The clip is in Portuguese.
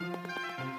Música